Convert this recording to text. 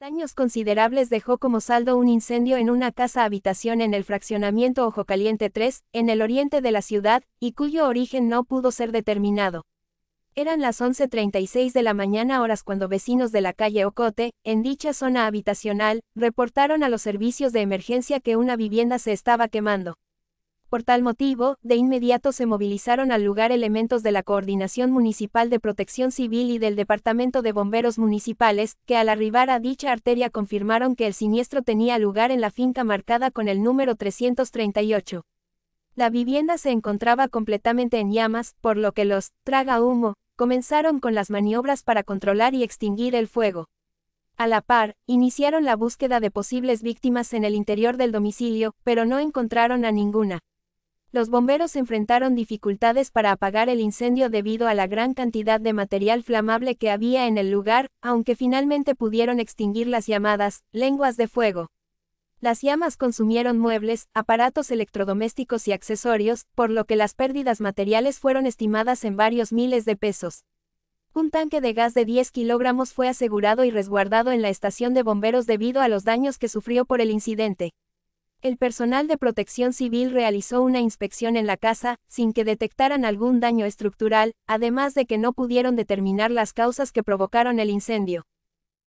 Daños considerables dejó como saldo un incendio en una casa habitación en el fraccionamiento Ojo Caliente 3, en el oriente de la ciudad, y cuyo origen no pudo ser determinado. Eran las 11.36 de la mañana horas cuando vecinos de la calle Ocote, en dicha zona habitacional, reportaron a los servicios de emergencia que una vivienda se estaba quemando. Por tal motivo, de inmediato se movilizaron al lugar elementos de la Coordinación Municipal de Protección Civil y del Departamento de Bomberos Municipales, que al arribar a dicha arteria confirmaron que el siniestro tenía lugar en la finca marcada con el número 338. La vivienda se encontraba completamente en llamas, por lo que los traga humo comenzaron con las maniobras para controlar y extinguir el fuego. A la par, iniciaron la búsqueda de posibles víctimas en el interior del domicilio, pero no encontraron a ninguna. Los bomberos enfrentaron dificultades para apagar el incendio debido a la gran cantidad de material flamable que había en el lugar, aunque finalmente pudieron extinguir las llamadas lenguas de fuego. Las llamas consumieron muebles, aparatos electrodomésticos y accesorios, por lo que las pérdidas materiales fueron estimadas en varios miles de pesos. Un tanque de gas de 10 kilogramos fue asegurado y resguardado en la estación de bomberos debido a los daños que sufrió por el incidente. El personal de protección civil realizó una inspección en la casa, sin que detectaran algún daño estructural, además de que no pudieron determinar las causas que provocaron el incendio.